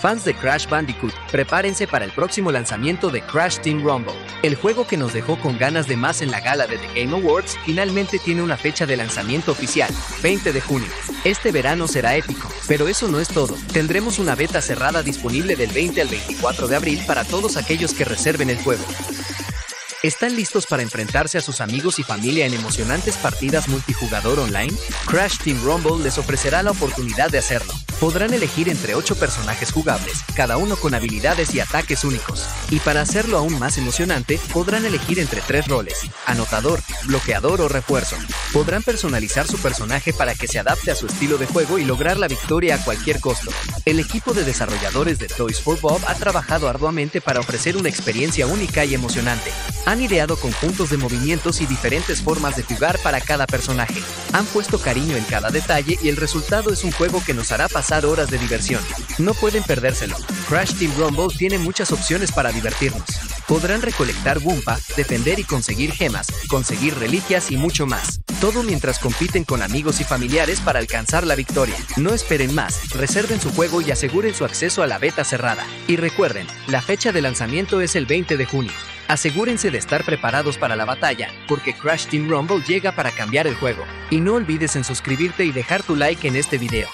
Fans de Crash Bandicoot, prepárense para el próximo lanzamiento de Crash Team Rumble. El juego que nos dejó con ganas de más en la gala de The Game Awards finalmente tiene una fecha de lanzamiento oficial, 20 de junio. Este verano será épico, pero eso no es todo. Tendremos una beta cerrada disponible del 20 al 24 de abril para todos aquellos que reserven el juego. ¿Están listos para enfrentarse a sus amigos y familia en emocionantes partidas multijugador online? Crash Team Rumble les ofrecerá la oportunidad de hacerlo. Podrán elegir entre 8 personajes jugables, cada uno con habilidades y ataques únicos. Y para hacerlo aún más emocionante, podrán elegir entre tres roles, anotador, bloqueador o refuerzo. Podrán personalizar su personaje para que se adapte a su estilo de juego y lograr la victoria a cualquier costo. El equipo de desarrolladores de Toys for Bob ha trabajado arduamente para ofrecer una experiencia única y emocionante. Han ideado conjuntos de movimientos y diferentes formas de jugar para cada personaje. Han puesto cariño en cada detalle y el resultado es un juego que nos hará pasar horas de diversión. No pueden perdérselo. Crash Team Rumble tiene muchas opciones para divertirnos. Podrán recolectar Wumpa, defender y conseguir gemas, conseguir reliquias y mucho más. Todo mientras compiten con amigos y familiares para alcanzar la victoria. No esperen más, reserven su juego y aseguren su acceso a la beta cerrada. Y recuerden, la fecha de lanzamiento es el 20 de junio. Asegúrense de estar preparados para la batalla, porque Crash Team Rumble llega para cambiar el juego. Y no olvides en suscribirte y dejar tu like en este video.